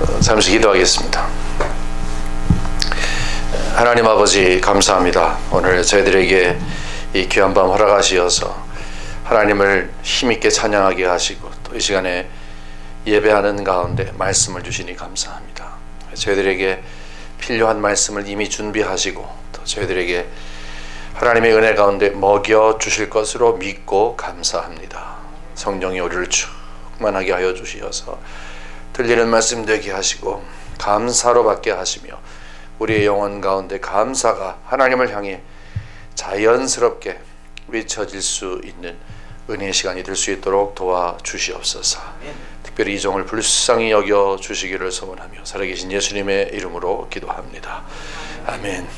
어, 잠시 기도하겠습니다. 하나님 아버지 감사합니다. 오늘 저희들에게 이 귀한 밤 허락하시어서 하나님을 힘있게 찬양하게 하시고 또 이 시간에 예배하는 가운데 말씀을 주시니 감사합니다. 저희들에게 필요한 말씀을 이미 준비하시고 또 저희들에게 하나님의 은혜 가운데 먹여 주실 것으로 믿고 감사합니다. 성령이 우리를 충만하게 하여 주시어서 들리는 말씀 되게 하시고 감사로 받게 하시며 우리의 영혼 가운데 감사가 하나님을 향해 자연스럽게 외쳐질 수 있는 은혜의 시간이 될 수 있도록 도와주시옵소서. 특별히 이 종을 불쌍히 여겨 주시기를 소원하며 살아계신 예수님의 이름으로 기도합니다. 아멘.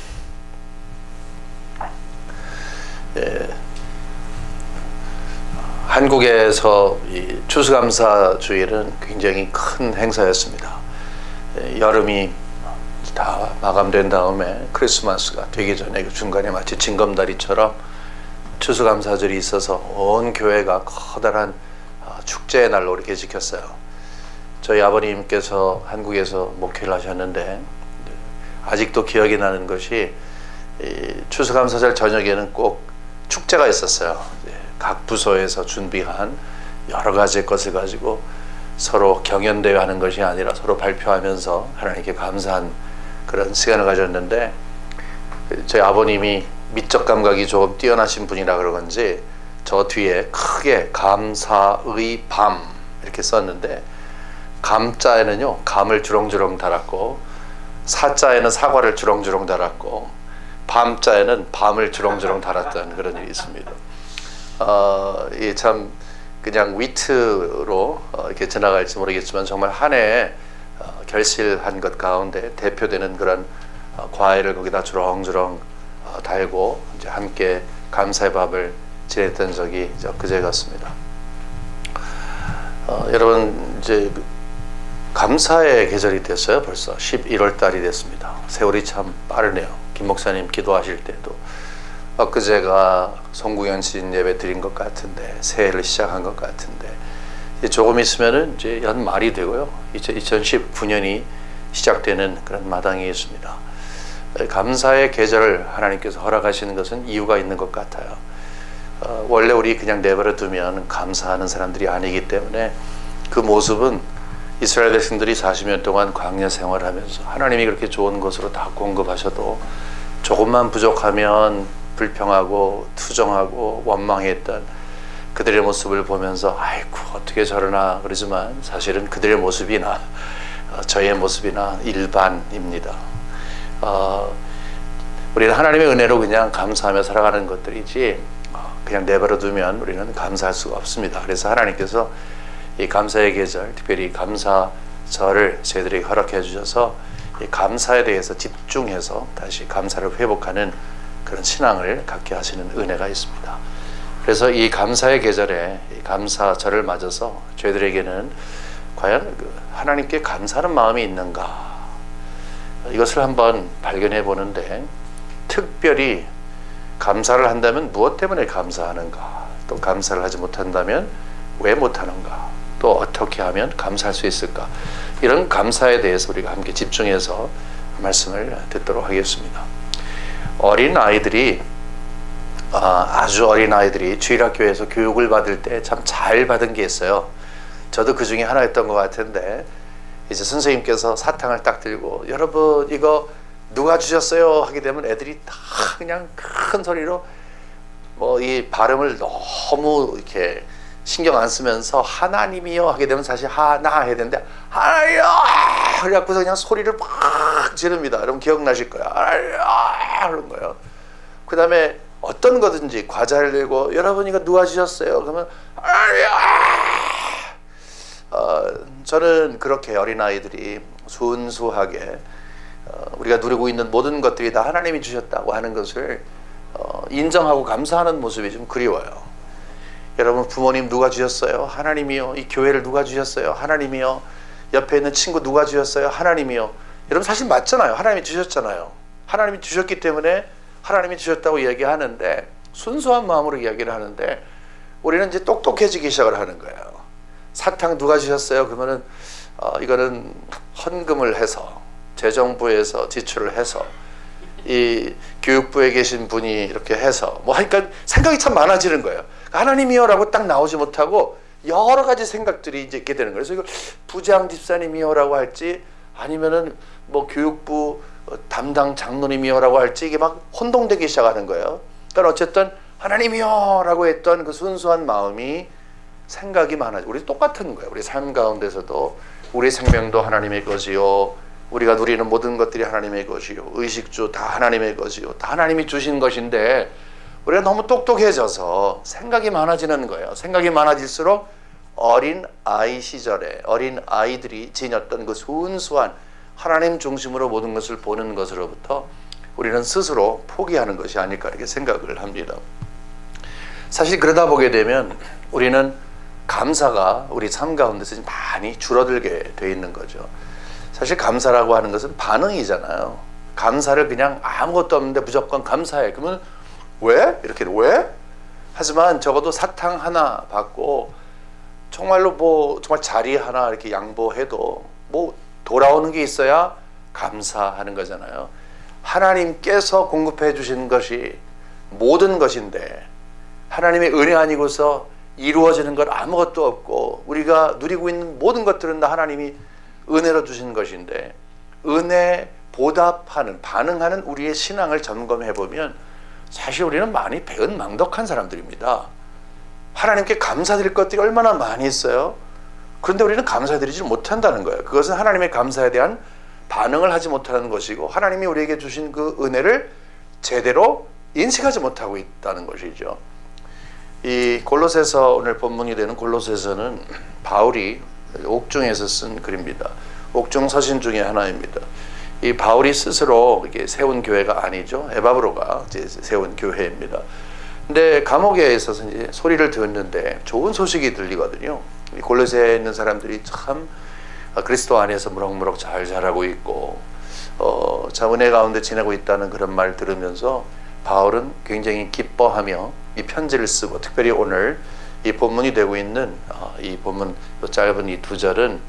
예, 한국에서 이 추수감사 주일은 굉장히 큰 행사였습니다. 예, 여름이 다 마감된 다음에 크리스마스가 되기 전에 그 중간에 마치 징검다리처럼 추수감사절이 있어서 온 교회가 커다란 아, 축제의 날로 이렇게 지켰어요. 저희 아버님께서 한국에서 목회를 하셨는데 아직도 기억이 나는 것이 추수감사절 저녁에는 꼭 축제가 있었어요. 각 부서에서 준비한 여러 가지 것을 가지고 서로 경연대회 하는 것이 아니라 서로 발표하면서 하나님께 감사한 그런 시간을 가졌는데 저희 아버님이 미적 감각이 조금 뛰어나신 분이라 그러건지 저 뒤에 크게 감사의 밤 이렇게 썼는데 감자에는요 감을 주렁주렁 달았고 사자에는 사과를 주렁주렁 달았고 밤자에는 밤을 주렁주렁 달았다는 그런 일이 있습니다. 어, 이참 그냥 위트로 어, 이렇게 지나갈지 모르겠지만 정말 한 해에 어, 결실한 것 가운데 대표되는 그런 어, 과일을 거기다 주렁주렁 어, 달고 이제 함께 감사의 밥을 지냈던 적이 그제 같습니다. 어, 여러분 이제 감사의 계절이 됐어요. 벌써 11월 달이 됐습니다. 세월이 참 빠르네요. 김 목사님 기도하실 때도 엊그제가 송구현 시인 예배 드린 것 같은데 새해를 시작한 것 같은데 조금 있으면은 이제 연말이 되고요. 이제 2019년이 시작되는 그런 마당이 있습니다. 감사의 계절을 하나님께서 허락하시는 것은 이유가 있는 것 같아요. 어, 원래 우리 그냥 내버려 두면 감사하는 사람들이 아니기 때문에 그 모습은 이스라엘 백성들이 40년 동안 광야 생활하면서 하나님이 그렇게 좋은 것으로 다 공급하셔도 조금만 부족하면 불평하고 투정하고 원망했던 그들의 모습을 보면서 아이고 어떻게 저러나 그러지만 사실은 그들의 모습이나 어, 저의 모습이나 일반입니다. 어, 우리는 하나님의 은혜로 그냥 감사하며 살아가는 것들이지 어, 그냥 내버려 두면 우리는 감사할 수가 없습니다. 그래서 하나님께서 이 감사의 계절, 특별히 감사절을 저희들에게 허락해 주셔서 이 감사에 대해서 집중해서 다시 감사를 회복하는 그런 신앙을 갖게 하시는 은혜가 있습니다. 그래서 이 감사의 계절에 이 감사절을 맞아서 저희들에게는 과연 그 하나님께 감사하는 마음이 있는가 이것을 한번 발견해 보는데 특별히 감사를 한다면 무엇 때문에 감사하는가 또 감사를 하지 못한다면 왜 못하는가 또 어떻게 하면 감사할 수 있을까 이런 감사에 대해서 우리가 함께 집중해서 말씀을 듣도록 하겠습니다. 어린 아이들이 아, 주 어린 아이들이 주일학교에서 교육을 받을 때 참 잘 받은 게 있어요. 저도 그 중에 하나였던 것 같은데 이제 선생님께서 사탕을 딱 들고 여러분 이거 누가 주셨어요 하게 되면 애들이 다 그냥 큰 소리로 뭐 이 발음을 너무 이렇게 신경 안 쓰면서 하나님이요 하게 되면 사실 하나 해야 되는데 하나요 그래갖고서 그냥 소리를 팍 지릅니다. 여러분 기억나실 거야. 하나요 그런 거예요. 그 다음에 어떤 거든지 과자를 내고 여러분 이거 누가 주셨어요? 그러면 어, 저는 그렇게 어린아이들이 순수하게 어, 우리가 누리고 있는 모든 것들이 다 하나님이 주셨다고 하는 것을 어, 인정하고 감사하는 모습이 좀 그리워요. 여러분 부모님 누가 주셨어요? 하나님이요. 이 교회를 누가 주셨어요? 하나님이요. 옆에 있는 친구 누가 주셨어요? 하나님이요. 여러분 사실 맞잖아요. 하나님이 주셨잖아요. 하나님이 주셨기 때문에 하나님이 주셨다고 이야기하는데 순수한 마음으로 이야기를 하는데 우리는 이제 똑똑해지기 시작을 하는 거예요. 사탕 누가 주셨어요? 그러면은 어, 이거는 헌금을 해서 재정부에서 지출을 해서 이 교육부에 계신 분이 이렇게 해서 뭐 하니까 생각이 참 많아지는 거예요. 하나님이요라고 딱 나오지 못하고 여러 가지 생각들이 이제 있게 되는 거예요. 그래서 이거 부장 집사님이요라고 할지 아니면은 뭐 교육부 담당 장로님이요라고 할지 이게 막 혼동되기 시작하는 거예요. 그러니까 어쨌든 하나님이요라고 했던 그 순수한 마음이 생각이 많아져. 우리 똑같은 거예요. 우리 삶 가운데서도 우리 생명도 하나님의 것이요. 우리가 누리는 모든 것들이 하나님의 것이요. 의식주 다 하나님의 것이요. 다 하나님이 주신 것인데 우리가 너무 똑똑해져서 생각이 많아지는 거예요. 생각이 많아질수록 어린 아이 시절에 어린 아이들이 지녔던 그 순수한 하나님 중심으로 모든 것을 보는 것으로부터 우리는 스스로 포기하는 것이 아닐까 이렇게 생각을 합니다. 사실 그러다 보게 되면 우리는 감사가 우리 삶 가운데서 많이 줄어들게 돼 있는 거죠. 사실 감사라고 하는 것은 반응이잖아요. 감사를 그냥 아무것도 없는데 무조건 감사해. 그러면 왜? 이렇게 왜? 하지만 적어도 사탕 하나 받고 정말로 뭐 정말 자리 하나 이렇게 양보해도 뭐 돌아오는 게 있어야 감사하는 거잖아요. 하나님께서 공급해 주신 것이 모든 것인데 하나님의 은혜 아니고서 이루어지는 것 아무것도 없고 우리가 누리고 있는 모든 것들은 다 하나님이 은혜로 주신 것인데 은혜 보답하는 반응하는 우리의 신앙을 점검해 보면 사실 우리는 많이 배은망덕한 사람들입니다. 하나님께 감사드릴 것들이 얼마나 많이 있어요. 그런데 우리는 감사드리지 못한다는 거예요. 그것은 하나님의 감사에 대한 반응을 하지 못하는 것이고 하나님이 우리에게 주신 그 은혜를 제대로 인식하지 못하고 있다는 것이죠. 이 골로새서 오늘 본문이 되는 골로새서는 바울이 옥중에서 쓴 글입니다. 옥중 서신 중에 하나입니다. 이 바울이 스스로 세운 교회가 아니죠. 에바브로가 세운 교회입니다. 근데 감옥에 있어서 소리를 듣는데 좋은 소식이 들리거든요. 골로새에 있는 사람들이 참 그리스도 안에서 무럭무럭 잘 자라고 있고 어, 참 은혜 가운데 지내고 있다는 그런 말 들으면서 바울은 굉장히 기뻐하며 이 편지를 쓰고 특별히 오늘 이 본문이 되고 있는 어, 이 본문 짧은 이 두 절은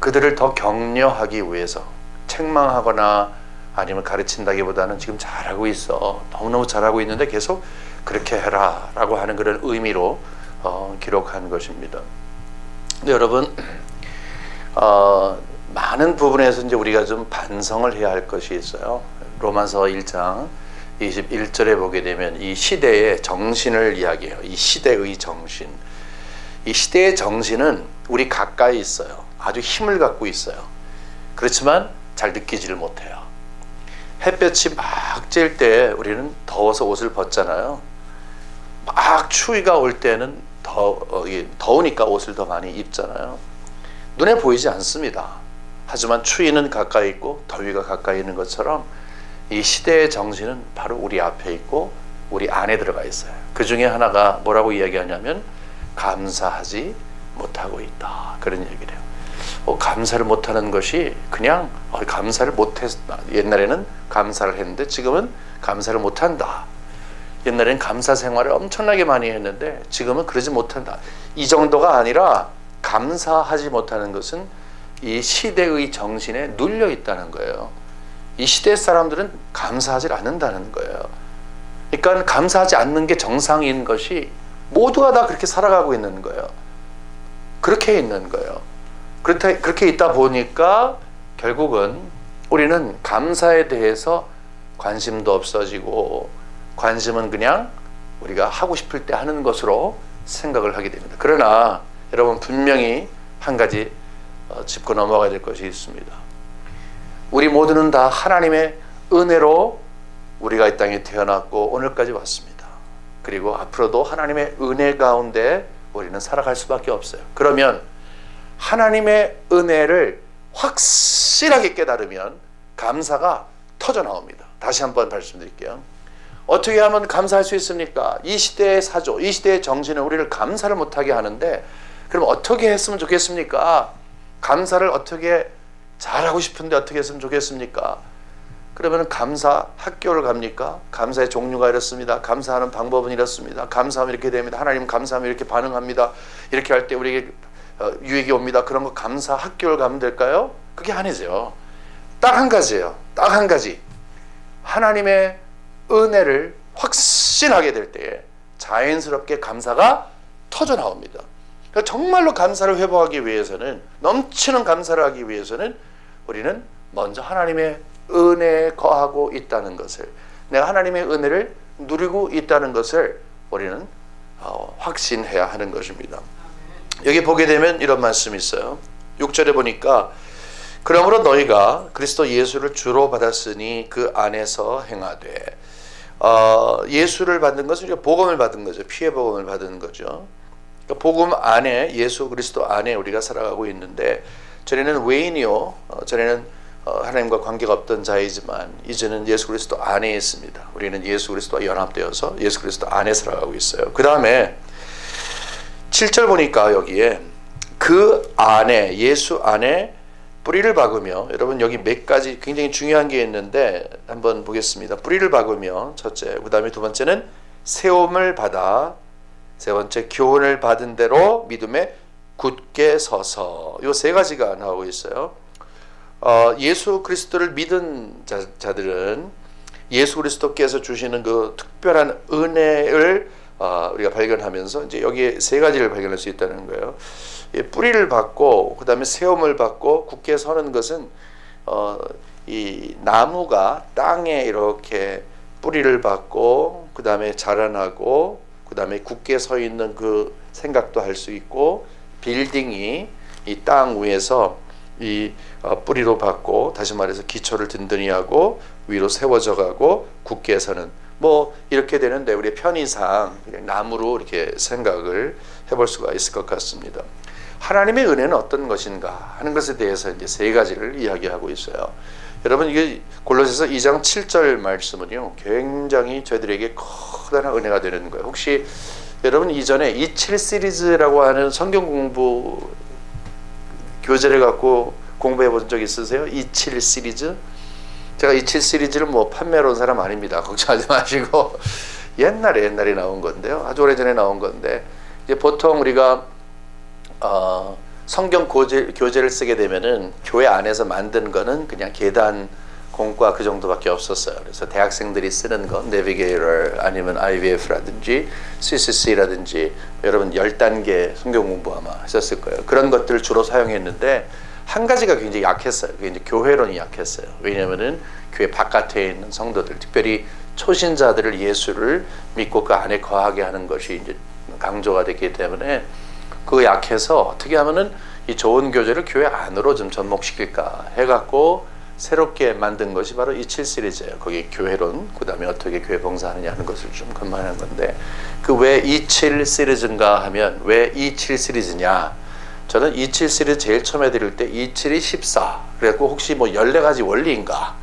그들을 더 격려하기 위해서 책망하거나 아니면 가르친다기보다는 지금 잘하고 있어. 너무너무 잘하고 있는데 계속 그렇게 해라 라고 하는 그런 의미로 어, 기록한 것입니다 여러분 어, 많은 부분에서 이제 우리가 좀 반성을 해야 할 것이 있어요. 로마서 1장 21절에 보게 되면 이 시대의 정신을 이야기해요. 이 시대의 정신. 이 시대의 정신은 우리 가까이 있어요. 아주 힘을 갖고 있어요. 그렇지만 잘 느끼지를 못해요. 햇볕이 막 찔 때 우리는 더워서 옷을 벗잖아요. 막 추위가 올 때는 더, 어, 더우니까 옷을 더 많이 입잖아요. 눈에 보이지 않습니다. 하지만 추위는 가까이 있고 더위가 가까이 있는 것처럼 이 시대의 정신은 바로 우리 앞에 있고 우리 안에 들어가 있어요. 그 중에 하나가 뭐라고 이야기하냐면 감사하지 못하고 있다. 그런 얘기를 해요. 어, 감사를 못하는 것이 그냥 어, 감사를 못했 옛날에는 감사를 했는데 지금은 감사를 못한다. 옛날엔 감사 생활을 엄청나게 많이 했는데 지금은 그러지 못한다. 이 정도가 아니라 감사하지 못하는 것은 이 시대의 정신에 눌려 있다는 거예요. 이 시대 사람들은 감사하지 않는다는 거예요. 그러니까 감사하지 않는 게 정상인 것이 모두가 다 그렇게 살아가고 있는 거예요. 그렇게 있는 거예요. 그렇다, 그렇게 있다 보니까 결국은 우리는 감사에 대해서 관심도 없어지고 관심은 그냥 우리가 하고 싶을 때 하는 것으로 생각을 하게 됩니다. 그러나 여러분 분명히 한 가지 어, 짚고 넘어가야 될 것이 있습니다. 우리 모두는 다 하나님의 은혜로 우리가 이 땅에 태어났고 오늘까지 왔습니다. 그리고 앞으로도 하나님의 은혜 가운데 우리는 살아갈 수밖에 없어요. 그러면 하나님의 은혜를 확실하게 깨달으면 감사가 터져 나옵니다. 다시 한번 말씀드릴게요. 어떻게 하면 감사할 수 있습니까? 이 시대의 사조, 이 시대의 정신은 우리를 감사를 못하게 하는데 그럼 어떻게 했으면 좋겠습니까? 감사를 어떻게 잘하고 싶은데 어떻게 했으면 좋겠습니까? 그러면 감사 학교를 갑니까? 감사의 종류가 이렇습니다. 감사하는 방법은 이렇습니다. 감사하면 이렇게 됩니다. 하나님 감사하면 이렇게 반응합니다. 이렇게 할 때 우리에게 어, 유익이 옵니다. 그런 거 감사 학교를 가면 될까요? 그게 아니죠. 딱 한 가지예요. 딱 한 가지. 하나님의 은혜를 확신하게 될 때에 자연스럽게 감사가 터져 나옵니다. 그러니까 정말로 감사를 회복하기 위해서는 넘치는 감사를 하기 위해서는 우리는 먼저 하나님의 은혜에 거하고 있다는 것을 내가 하나님의 은혜를 누리고 있다는 것을 우리는 어, 확신해야 하는 것입니다. 여기 보게 되면 이런 말씀이 있어요. 6절에 보니까 그러므로 너희가 그리스도 예수를 주로 받았으니 그 안에서 행하되 어, 예수를 받는 것은 복음을 받은 거죠. 피해 복음을 받은 거죠. 그러니까 복음 안에 예수 그리스도 안에 우리가 살아가고 있는데 전에는 외인이요. 어, 전에는 어, 하나님과 관계가 없던 자이지만 이제는 예수 그리스도 안에 있습니다. 우리는 예수 그리스도와 연합되어서 예수 그리스도 안에 살아가고 있어요. 그 다음에 7절 보니까 여기에 그 안에 예수 안에 뿌리를 박으며 여러분 여기 몇 가지 굉장히 중요한 게 있는데 한번 보겠습니다. 뿌리를 박으며 첫째, 그 다음에 두 번째는 세움을 받아 세 번째 교훈을 받은 대로 믿음에 굳게 서서 요 세 가지가 나오고 있어요. 어, 예수 그리스도를 믿은 자, 들은 예수 그리스도께서 주시는 그 특별한 은혜를 어, 우리가 발견하면서 이제 여기에 세 가지를 발견할 수 있다는 거예요. 예, 뿌리를 받고 그다음에 세움을 받고 굳게 서는 것은 어, 이 나무가 땅에 이렇게 뿌리를 받고 그다음에 자라나고 그다음에 굳게 서 있는 그 생각도 할 수 있고 빌딩이 이 땅 위에서 이 어, 뿌리로 받고 다시 말해서 기초를 든든히 하고 위로 세워져 가고 굳게 서는 뭐 이렇게 되는데 우리 편의상 나무로 이렇게 생각을 해볼 수가 있을 것 같습니다. 하나님의 은혜는 어떤 것인가 하는 것에 대해서 이제 세 가지를 이야기하고 있어요. 여러분 이게 골로새서 2장 7절 말씀은요 굉장히 저희들에게 커다란 은혜가 되는 거예요. 혹시 여러분 이전에 이7 시리즈라고 하는 성경 공부 교재를 갖고 공부해 본 적 있으세요? 이7 시리즈? 제가 이7 시리즈를 뭐 판매로 온 사람 아닙니다. 걱정하지 마시고 옛날에 옛날에 나온 건데요. 아주 오래전에 나온 건데 이제 보통 우리가 어, 성경 교재, 교재를 쓰게 되면은 교회 안에서 만든 거는 그냥 계단 공과 그 정도밖에 없었어요. 그래서 대학생들이 쓰는 건 내비게이터 아니면 IVF라든지 CCC라든지 여러분 10단계 성경 공부 아마 하셨을 거예요. 그런 것들을 주로 사용했는데 한 가지가 굉장히 약했어요. 그게 이제 교회론이 약했어요. 왜냐면은 교회 바깥에 있는 성도들, 특별히 초신자들을 예수를 믿고 그 안에 거하게 하는 것이 이제 강조가 됐기 때문에 그 약해서 어떻게 하면은 이 좋은 교재를 교회 안으로 좀 접목시킬까 해갖고 새롭게 만든 것이 바로 이 7시리즈예요. 거기 교회론, 그 다음에 어떻게 교회 봉사하느냐 하는 것을 좀 근반하는 건데 그 왜 이 7시리즈인가 하면 왜 이 7시리즈냐? 저는 27 시리즈 제일 처음에 드릴 때 27이 14 그래갖고 혹시 뭐 14가지 원리인가?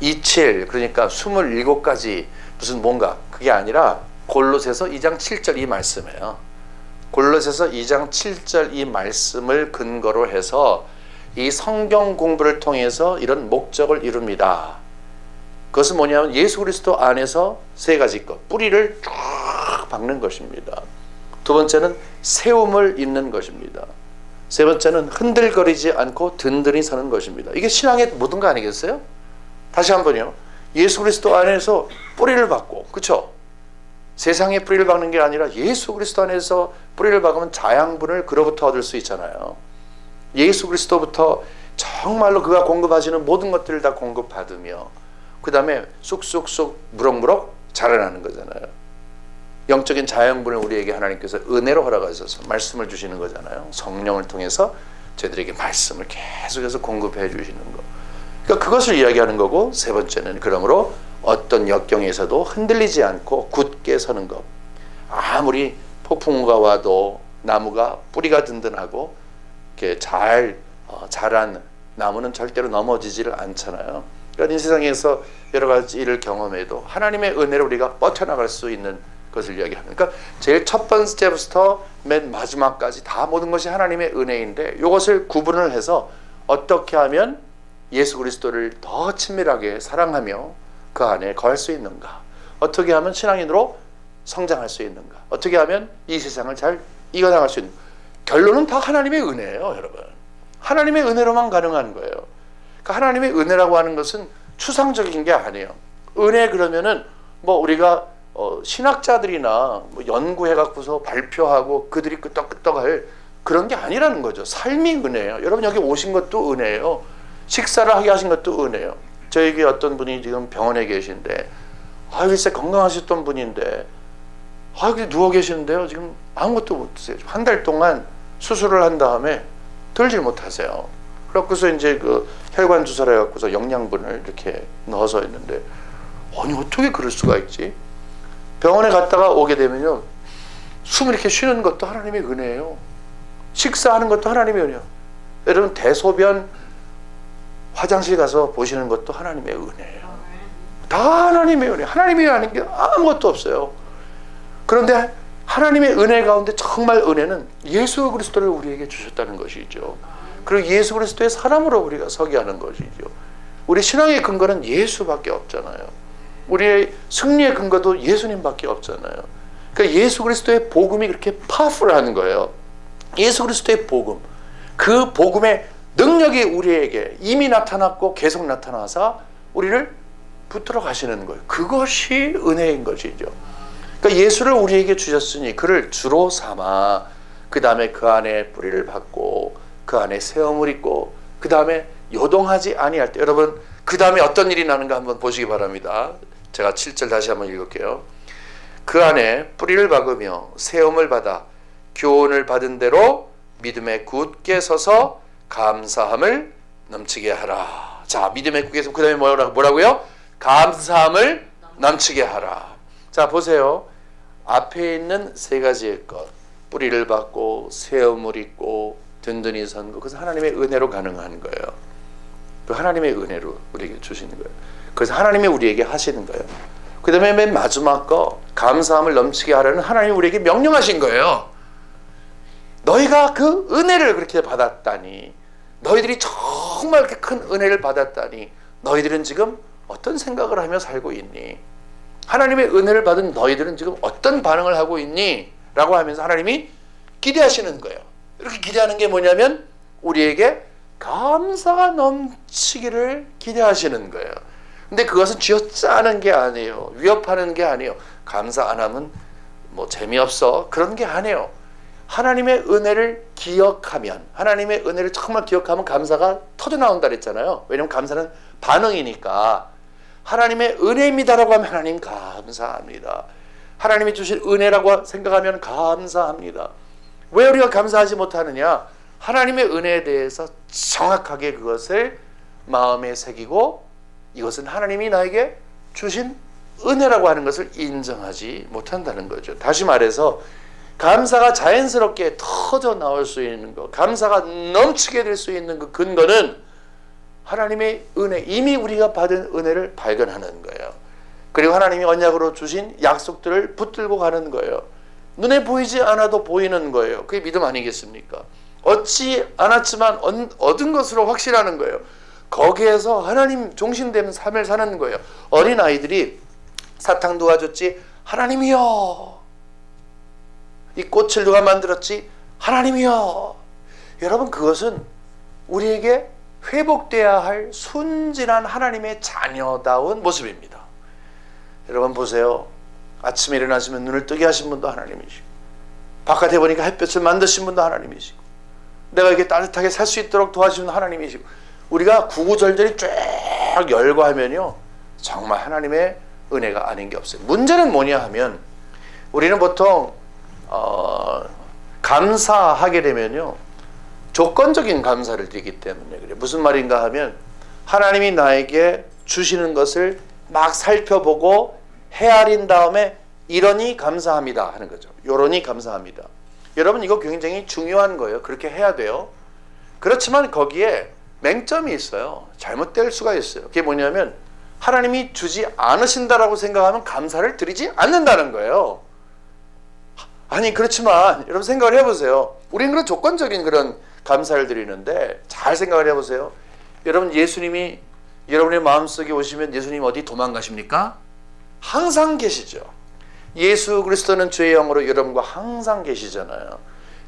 27 그러니까 27가지 무슨 뭔가 그게 아니라 골로새서 2장 7절 이 말씀이에요 골로새서 2장 7절 이 말씀을 근거로 해서 이 성경 공부를 통해서 이런 목적을 이룹니다. 그것은 뭐냐면 예수 그리스도 안에서 세 가지 것 뿌리를 쫙 박는 것입니다. 두 번째는 세움을 잇는 것입니다. 세 번째는 흔들거리지 않고 든든히 서는 것입니다. 이게 신앙의 모든 거 아니겠어요? 다시 한번요. 예수 그리스도 안에서 뿌리를 박고, 그렇죠? 세상에 뿌리를 박는 게 아니라 예수 그리스도 안에서 뿌리를 박으면 자양분을 그로부터 얻을 수 있잖아요. 예수 그리스도부터 정말로 그가 공급하시는 모든 것들을 다 공급받으며 그 다음에 쑥쑥쑥 무럭무럭 자라나는 거잖아요. 영적인 자연분을 우리에게 하나님께서 은혜로 허락하셔서 말씀을 주시는 거잖아요. 성령을 통해서 저희들에게 말씀을 계속해서 공급해 주시는 거. 그러니까 그것을 이야기하는 거고 세 번째는 그러므로 어떤 역경에서도 흔들리지 않고 굳게 서는 것. 아무리 폭풍우가 와도 나무가 뿌리가 든든하고 이렇게 잘 어, 자란 나무는 절대로 넘어지지를 않잖아요. 그러니까 이 세상에서 여러 가지 일을 경험해도 하나님의 은혜로 우리가 뻗쳐나갈 수 있는 것을 이야기합니다. 그러니까 제일 첫 번째부터 맨 마지막까지 다 모든 것이 하나님의 은혜인데 이것을 구분을 해서 어떻게 하면 예수 그리스도를 더 친밀하게 사랑하며 그 안에 거할 수 있는가? 어떻게 하면 신앙인으로 성장할 수 있는가? 어떻게 하면 이 세상을 잘 이겨나갈 수 있는가? 결론은 다 하나님의 은혜예요, 여러분. 하나님의 은혜로만 가능한 거예요. 그러니까 하나님의 은혜라고 하는 것은 추상적인 게 아니에요. 은혜 그러면은 뭐 우리가 어, 신학자들이나 뭐 연구해 갖고서 발표하고 그들이 끄떡끄떡할 그런 게 아니라는 거죠. 삶이 은혜예요. 여러분 여기 오신 것도 은혜예요. 식사를 하게 하신 것도 은혜예요. 저에게 어떤 분이 지금 병원에 계신데 아 글쎄 건강하셨던 분인데 아 여기 누워 계시는데요. 지금 아무것도 못 드세요. 한 달 동안 수술을 한 다음에 들질 못하세요. 그래서 이제 그 혈관 주사를 해갖고서 영양분을 이렇게 넣어서 있는데 아니 어떻게 그럴 수가 있지? 병원에 갔다가 오게 되면요 숨을 이렇게 쉬는 것도 하나님의 은혜예요. 식사하는 것도 하나님의 은혜예요. 여러분 대소변 화장실 가서 보시는 것도 하나님의 은혜예요. 다 하나님의 은혜. 하나님이 아닌 게 아무것도 없어요. 그런데 하나님의 은혜 가운데 정말 은혜는 예수 그리스도를 우리에게 주셨다는 것이죠. 그리고 예수 그리스도의 사람으로 우리가 서게 하는 것이죠. 우리 신앙의 근거는 예수밖에 없잖아요. 우리의 승리의 근거도 예수님밖에 없잖아요. 그러니까 예수 그리스도의 복음이 그렇게 파워풀하는 거예요. 예수 그리스도의 복음. 그 복음의 능력이 우리에게 이미 나타났고 계속 나타나서 우리를 붙들어 가시는 거예요. 그것이 은혜인 것이죠. 그러니까 예수를 우리에게 주셨으니 그를 주로 삼아 그 다음에 그 안에 뿌리를 받고 그 안에 세움을 입고 그 다음에 요동하지 아니할 때 여러분 그 다음에 어떤 일이 나는가 한번 보시기 바랍니다. 제가 7절 다시 한번 읽을게요. 그 안에 뿌리를 박으며 세움을 받아 교훈을 받은 대로 믿음에 굳게 서서 감사함을 넘치게 하라. 자, 믿음에 굳게 서그 다음에 뭐라고요? 감사함을 넘치게 하라. 자, 보세요. 앞에 있는 세 가지의 것. 뿌리를 받고 세움을 입고 든든히 선 것. 그래서 하나님의 은혜로 가능한 거예요. 그 하나님의 은혜로 우리에게 주시는 거예요. 그래서 하나님이 우리에게 하시는 거예요. 그 다음에 맨 마지막 거 감사함을 넘치게 하라는 하나님이 우리에게 명령하신 거예요. 너희가 그 은혜를 그렇게 받았다니 너희들이 정말 그렇게 큰 은혜를 받았다니 너희들은 지금 어떤 생각을 하며 살고 있니? 하나님의 은혜를 받은 너희들은 지금 어떤 반응을 하고 있니? 라고 하면서 하나님이 기대하시는 거예요. 이렇게 기대하는 게 뭐냐면 우리에게 감사가 넘치기를 기대하시는 거예요. 근데 그것은 쥐어짜는 게 아니에요. 위협하는 게 아니에요. 감사 안 하면 뭐 재미없어. 그런 게 아니에요. 하나님의 은혜를 기억하면 하나님의 은혜를 정말 기억하면 감사가 터져 나온다 그랬잖아요. 왜냐면 감사는 반응이니까 하나님의 은혜입니다라고 하면 하나님 감사합니다. 하나님이 주신 은혜라고 생각하면 감사합니다. 왜 우리가 감사하지 못하느냐? 하나님의 은혜에 대해서 정확하게 그것을 마음에 새기고 이것은 하나님이 나에게 주신 은혜라고 하는 것을 인정하지 못한다는 거죠. 다시 말해서 감사가 자연스럽게 터져 나올 수 있는 것, 감사가 넘치게 될 수 있는 그 근거는 하나님의 은혜, 이미 우리가 받은 은혜를 발견하는 거예요. 그리고 하나님이 언약으로 주신 약속들을 붙들고 가는 거예요. 눈에 보이지 않아도 보이는 거예요. 그게 믿음 아니겠습니까? 얻지 않았지만 얻은 것으로 확실하는 거예요. 거기에서 하나님 중심되는 삶을 사는 거예요. 어린 아이들이 사탕 누가 줬지? 하나님이요. 이 꽃을 누가 만들었지? 하나님이요. 여러분 그것은 우리에게 회복돼야 할 순진한 하나님의 자녀다운 모습입니다. 여러분 보세요. 아침에 일어나시면 눈을 뜨게 하신 분도 하나님이시고 바깥에 보니까 햇볕을 만드신 분도 하나님이시고 내가 이게 따뜻하게 살 수 있도록 도와주는 하나님이시고 우리가 구구절절히 쫙 열고 하면요 정말 하나님의 은혜가 아닌 게 없어요. 문제는 뭐냐 하면 우리는 보통 어, 감사하게 되면요 조건적인 감사를 드리기 때문에 그래 무슨 말인가 하면 하나님이 나에게 주시는 것을 막 살펴보고 헤아린 다음에 이러니 감사합니다 하는 거죠. 요러니 감사합니다. 여러분 이거 굉장히 중요한 거예요. 그렇게 해야 돼요. 그렇지만 거기에 맹점이 있어요. 잘못될 수가 있어요. 그게 뭐냐면 하나님이 주지 않으신다라고 생각하면 감사를 드리지 않는다는 거예요. 아니 그렇지만 여러분 생각을 해보세요. 우리는 그런 조건적인 그런 감사를 드리는데 잘 생각을 해보세요. 여러분 예수님이 여러분의 마음속에 오시면 예수님 어디 도망가십니까? 항상 계시죠. 예수 그리스도는 주의 영으로 여러분과 항상 계시잖아요.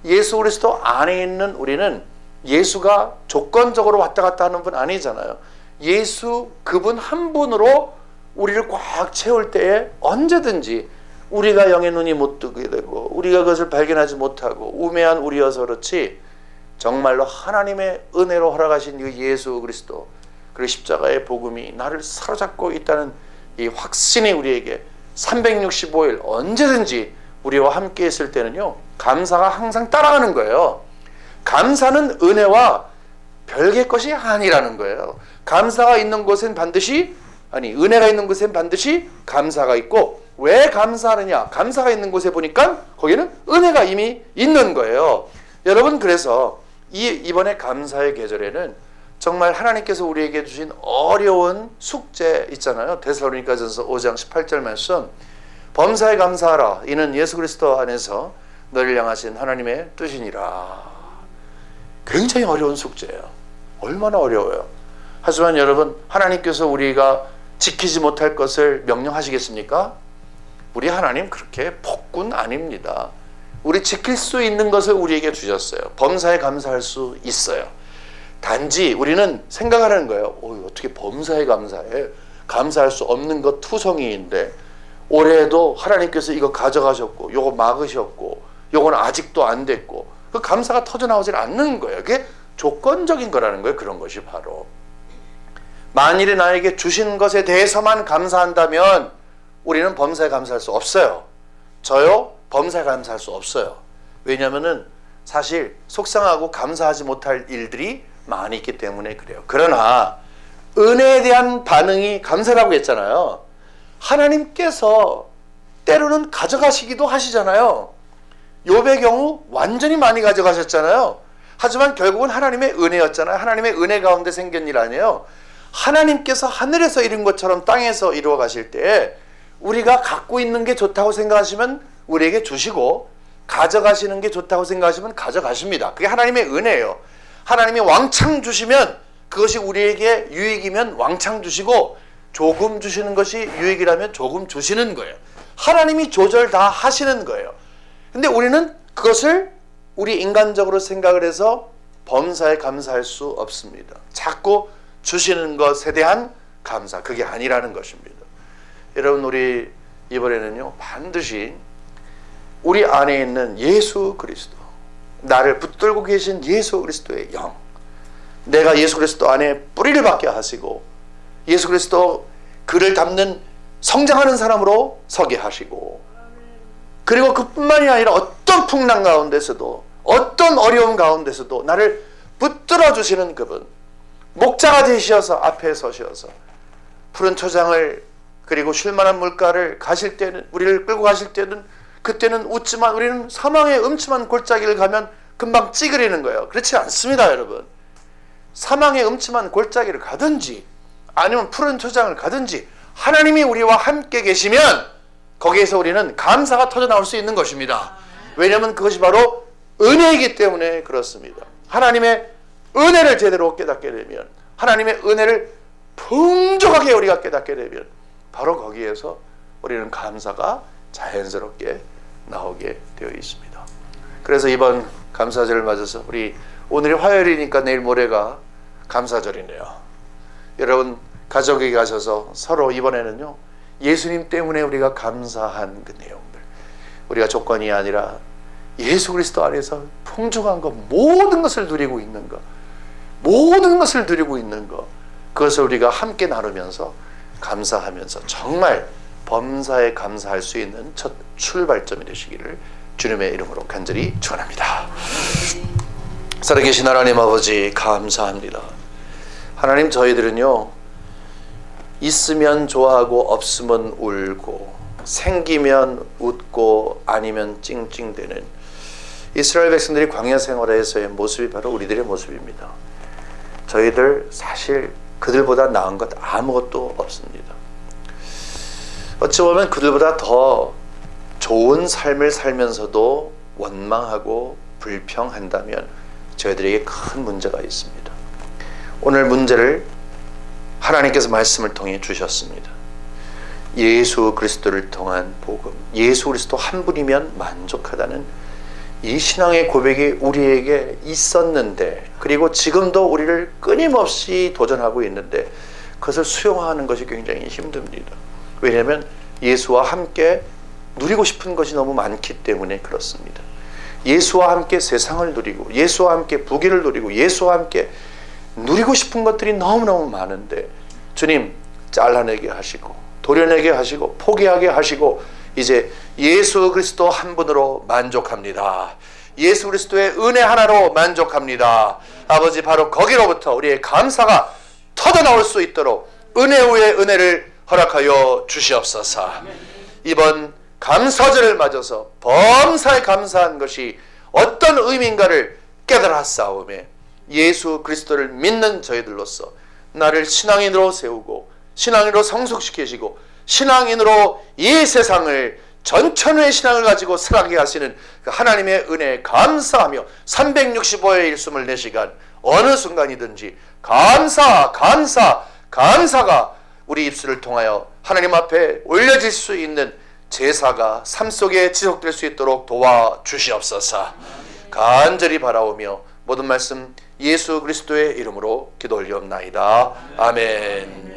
예수 그리스도 안에 있는 우리는 예수가 조건적으로 왔다 갔다 하는 분 아니잖아요. 예수 그분 한 분으로 우리를 꽉 채울 때에 언제든지 우리가 영의 눈이 못 뜨게 되고 우리가 그것을 발견하지 못하고 우매한 우리여서 그렇지 정말로 하나님의 은혜로 허락하신 이 예수 그리스도 그리고 십자가의 복음이 나를 사로잡고 있다는 이 확신이 우리에게 365일 언제든지 우리와 함께 있을 때는요 감사가 항상 따라가는 거예요. 감사는 은혜와 별개 것이 아니라는 거예요. 감사가 있는 곳엔 반드시 아니 은혜가 있는 곳엔 반드시 감사가 있고 왜 감사하느냐? 감사가 있는 곳에 보니까 거기는 은혜가 이미 있는 거예요. 여러분 그래서 이 이번에 감사의 계절에는 정말 하나님께서 우리에게 주신 어려운 숙제 있잖아요. 데살로니가전서 5장 18절 말씀. 범사에 감사하라. 이는 예수 그리스도 안에서 너를 향하신 하나님의 뜻이니라. 굉장히 어려운 숙제예요. 얼마나 어려워요. 하지만 여러분 하나님께서 우리가 지키지 못할 것을 명령하시겠습니까? 우리 하나님 그렇게 폭군 아닙니다. 우리 지킬 수 있는 것을 우리에게 주셨어요. 범사에 감사할 수 있어요. 단지 우리는 생각하는 거예요. 오, 어떻게 범사에 감사해? 감사할 수 없는 것 투성이인데 올해도 하나님께서 이거 가져가셨고 요거 막으셨고 요건 아직도 안 됐고 그 감사가 터져 나오질 않는 거예요. 그게 조건적인 거라는 거예요. 그런 것이 바로 만일에 나에게 주신 것에 대해서만 감사한다면 우리는 범사에 감사할 수 없어요. 저요 범사에 감사할 수 없어요. 왜냐하면은 사실 속상하고 감사하지 못할 일들이 많이 있기 때문에 그래요. 그러나 은혜에 대한 반응이 감사라고 했잖아요. 하나님께서 때로는 가져가시기도 하시잖아요. 욥의 경우 완전히 많이 가져가셨잖아요. 하지만 결국은 하나님의 은혜였잖아요. 하나님의 은혜 가운데 생긴 일 아니에요. 하나님께서 하늘에서 이룬 것처럼 땅에서 이루어 가실 때 우리가 갖고 있는 게 좋다고 생각하시면 우리에게 주시고 가져가시는 게 좋다고 생각하시면 가져가십니다. 그게 하나님의 은혜예요. 하나님이 왕창 주시면 그것이 우리에게 유익이면 왕창 주시고 조금 주시는 것이 유익이라면 조금 주시는 거예요. 하나님이 조절 다 하시는 거예요. 근데 우리는 그것을 우리 인간적으로 생각을 해서 범사에 감사할 수 없습니다. 자꾸 주시는 것에 대한 감사, 그게 아니라는 것입니다. 여러분 우리 이번에는요 반드시 우리 안에 있는 예수 그리스도 나를 붙들고 계신 예수 그리스도의 영 내가 예수 그리스도 안에 뿌리를 박게 하시고 예수 그리스도 그를 담는 성장하는 사람으로 서게 하시고 그리고 그뿐만이 아니라 어떤 풍랑 가운데서도 어떤 어려움 가운데서도 나를 붙들어 주시는 그분 목자가 되셔서 앞에 서셔서 푸른 초장을 그리고 쉴만한 물가를 가실 때는 우리를 끌고 가실 때는 그때는 웃지만 우리는 사망의 음침한 골짜기를 가면 금방 찌그리는 거예요. 그렇지 않습니다, 여러분. 사망의 음침한 골짜기를 가든지 아니면 푸른 초장을 가든지 하나님이 우리와 함께 계시면 거기에서 우리는 감사가 터져 나올 수 있는 것입니다. 왜냐하면 그것이 바로 은혜이기 때문에 그렇습니다. 하나님의 은혜를 제대로 깨닫게 되면 하나님의 은혜를 풍족하게 우리가 깨닫게 되면 바로 거기에서 우리는 감사가 자연스럽게 나오게 되어 있습니다. 그래서 이번 감사절을 맞아서 우리 오늘이 화요일이니까 내일 모레가 감사절이네요. 여러분 가족에게 가셔서 서로 이번에는요 예수님 때문에 우리가 감사한 그 내용들 우리가 조건이 아니라 예수 그리스도 안에서 풍족한 것 모든 것을 누리고 있는 것 모든 것을 누리고 있는 것 그것을 우리가 함께 나누면서 감사하면서 정말 범사에 감사할 수 있는 첫 출발점이 되시기를 주님의 이름으로 간절히 축원합니다. 살아계신 하나님 아버지 감사합니다. 하나님 저희들은요 있으면 좋아하고 없으면 울고 생기면 웃고 아니면 찡찡대는 이스라엘 백성들이 광야 생활에서의 모습이 바로 우리들의 모습입니다. 저희들 사실 그들보다 나은 것 아무것도 없습니다. 어찌 보면 그들보다 더 좋은 삶을 살면서도 원망하고 불평한다면 저희들에게 큰 문제가 있습니다. 오늘 문제를 하나님께서 말씀을 통해 주셨습니다. 예수 그리스도를 통한 복음, 예수 그리스도 한 분이면 만족하다는 이 신앙의 고백이 우리에게 있었는데 그리고 지금도 우리를 끊임없이 도전하고 있는데 그것을 수용하는 것이 굉장히 힘듭니다. 왜냐하면 예수와 함께 누리고 싶은 것이 너무 많기 때문에 그렇습니다. 예수와 함께 세상을 누리고 예수와 함께 부귀를 누리고 예수와 함께 누리고 싶은 것들이 너무너무 많은데 주님 잘라내게 하시고 도려내게 하시고 포기하게 하시고 이제 예수 그리스도 한 분으로 만족합니다. 예수 그리스도의 은혜 하나로 만족합니다. 아버지 바로 거기로부터 우리의 감사가 터져 나올 수 있도록 은혜 후에 은혜를 허락하여 주시옵소서. 이번 감사절을 맞아서 범사에 감사한 것이 어떤 의미인가를 깨달아 싸움에 예수 그리스도를 믿는 저희들로서 나를 신앙인으로 세우고 신앙인으로 성숙시키시고 신앙인으로 이 세상을 전천후의 신앙을 가지고 살아가게 하시는 그 하나님의 은혜에 감사하며 365의 일숨을 내시간 어느 순간이든지 감사 감사 감사가 우리 입술을 통하여 하나님 앞에 올려질 수 있는 제사가 삶 속에 지속될 수 있도록 도와주시옵소서. 간절히 바라오며 모든 말씀 예수 그리스도의 이름으로 기도 올리옵나이다. 아멘